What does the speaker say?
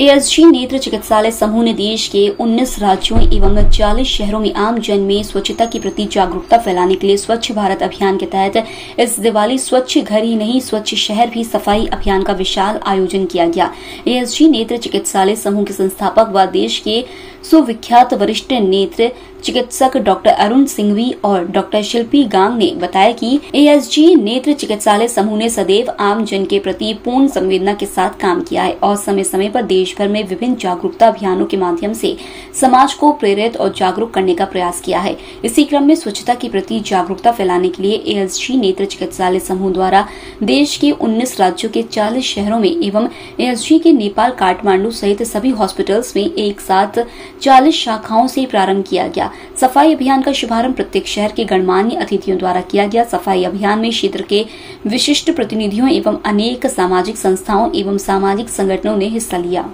ASG नेत्र चिकित्सालय समूह ने देश के 19 राज्यों एवं 40 शहरों में आम जन में स्वच्छता के प्रति जागरूकता फैलाने के लिए स्वच्छ भारत अभियान के तहत इस दिवाली स्वच्छ घर ही नहीं, स्वच्छ शहर भी सफ़ाई अभियान का विशाल आयोजन किया गया। एएसजी नेत्र चिकित्सालय समूह के संस्थापक व देश के सुविख्यात वरिष्ठ नेत्र चिकित्सक डॉक्टर अरुण सिंघवी और डॉक्टर शिल्पी गांग ने बताया कि एएसजी नेत्र चिकित्सालय समूह ने सदैव आम जन के प्रति पूर्ण संवेदना के साथ काम किया है और समय समय पर देश भर में विभिन्न जागरूकता अभियानों के माध्यम से समाज को प्रेरित और जागरूक करने का प्रयास किया है। इसी क्रम में स्वच्छता के प्रति जागरूकता फैलाने के लिए एएसजी नेत्र चिकित्सालय समूह द्वारा देश के उन्नीस राज्यों के चालीस शहरों में एवं एएसजी के नेपाल, काठमांडू सहित सभी हॉस्पिटल्स में एक साथ चालीस शाखाओं से प्रारंभ किया गया। सफ़ाई अभियान का शुभारंभ प्रत्येक शहर के गणमान्य अतिथियों द्वारा किया गया। सफ़ाई अभियान में क्षेत्र के विशिष्ट प्रतिनिधियों एवं अनेक सामाजिक संस्थाओं एवं सामाजिक संगठनों ने हिस्सा लिया।